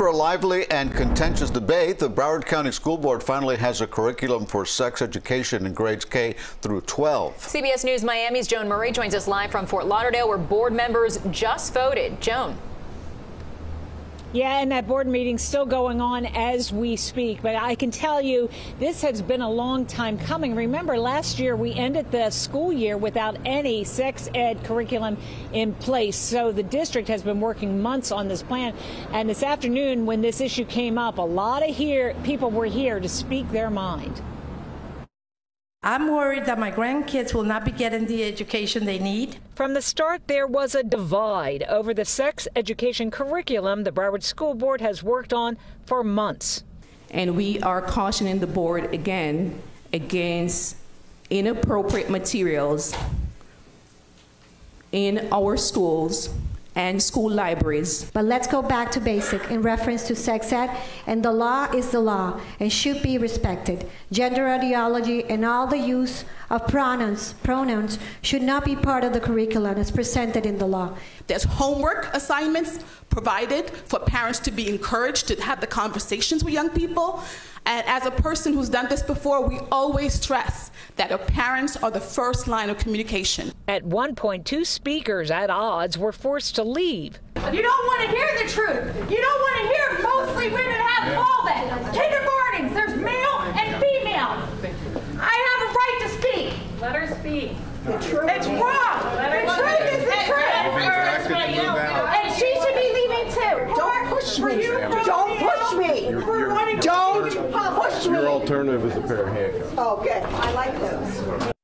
For a lively and contentious debate, the Broward County School Board finally has a curriculum for sex education in grades K through 12. CBS News Miami's Joan Murray joins us live from Fort Lauderdale, where board members just voted. Joan. Yeah, and that board meeting's still going on as we speak. But I can tell you, this has been a long time coming. Remember, last year we ended the school year without any sex ed curriculum in place. So the district has been working months on this plan. And this afternoon, when this issue came up, a lot of here people were here to speak their mind. I'm worried that my grandkids will not be getting the education they need. From the start, there was a divide over the sex education curriculum the Broward School Board has worked on for months. And we are cautioning the board again against inappropriate materials in our schools and school libraries. But let's go back to basic in reference to sex ed, and the law is the law and should be respected. Gender ideology and all the use of pronouns, pronouns should not be part of the curriculum as presented in the law. There's homework assignments provided for parents to be encouraged to have the conversations with young people. And as a person who's done this before, we always stress that our parents are the first line of communication. At one point, two speakers at odds were forced to leave. You don't want to hear the truth. You don't want to hear mostly women have all that. Kindergartens, there's male and female. I have a right to speak. Let her speak. The It's wrong. The truth is the truth. And she should be leaving too. Don't push me. Don't push me. Don't. Your alternative is a pair of handcuffs. Okay, I like those.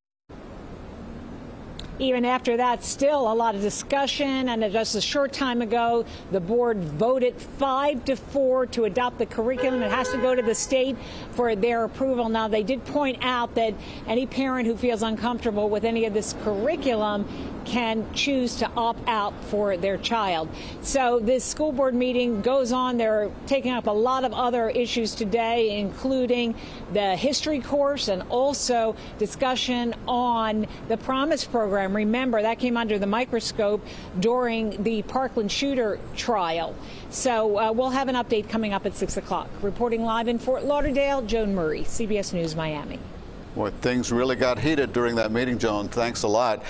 Even after that, still a lot of discussion. And just a short time ago, the board voted five to four to adopt the curriculum. It has to go to the state for their approval. Now, they did point out that any parent who feels uncomfortable with any of this curriculum can choose to opt out for their child. So this school board meeting goes on. They're taking up a lot of other issues today, including the history course and also discussion on the Promise program. Remember, that came under the microscope during the Parkland shooter trial. So uh, we'll have an update coming up at 6 o'clock. Reporting live in Fort Lauderdale, Joan Murray, CBS News Miami. Well, things really got heated during that meeting, Joan. Thanks a lot.